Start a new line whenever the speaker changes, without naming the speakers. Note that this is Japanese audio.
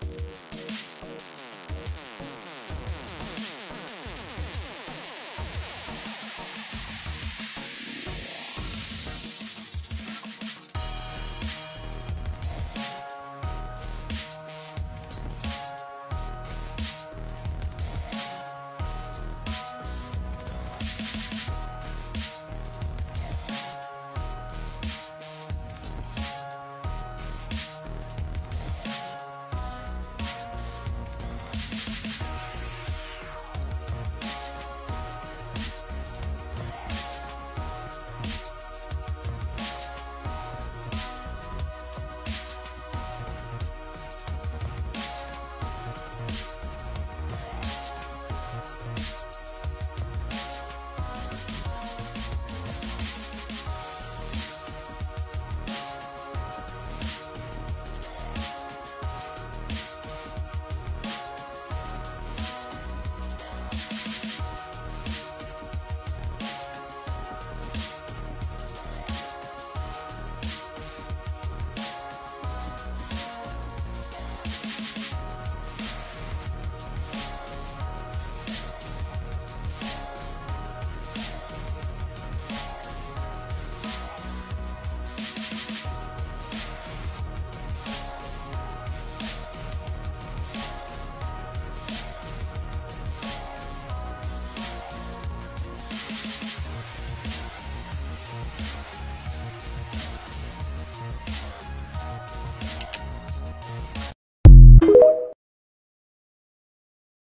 Thank you. フフフフ。